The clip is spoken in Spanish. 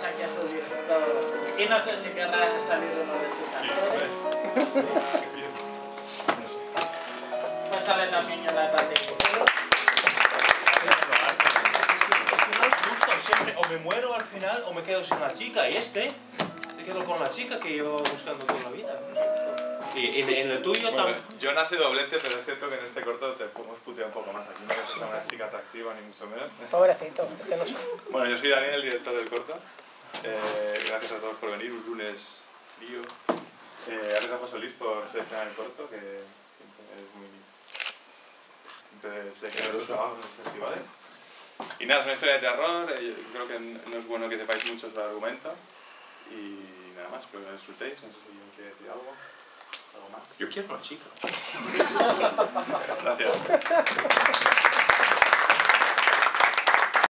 tenemos aquí a su director. Y no sé si querrá salir uno de sus actores. Pues sale también Jonathan de Futuro. siempre o me muero al final o me quedo sin la chica. Y este se quedó con la chica que llevaba buscando toda la vida. Y en, en el tuyo Bueno, también. yo nace doblete, pero es cierto que en este corto te podemos putear un poco más. Aquí no es una chica atractiva ni mucho menos. Pobrecito, que no. Bueno, yo soy Daniel, el director del corto. Eh, gracias a todos por venir, un lunes frío. Eh, gracias a José Luis por seleccionar el corto, que siempre es muy... Siempre en los festivales. Y nada, es una historia de terror, eh, creo que no es bueno que sepáis mucho sobre el argumento. Y nada más, espero que lo disfrutéis, no sé si alguien quiere decir algo. ¿Algo más? Yo quiero una chica. Gracias.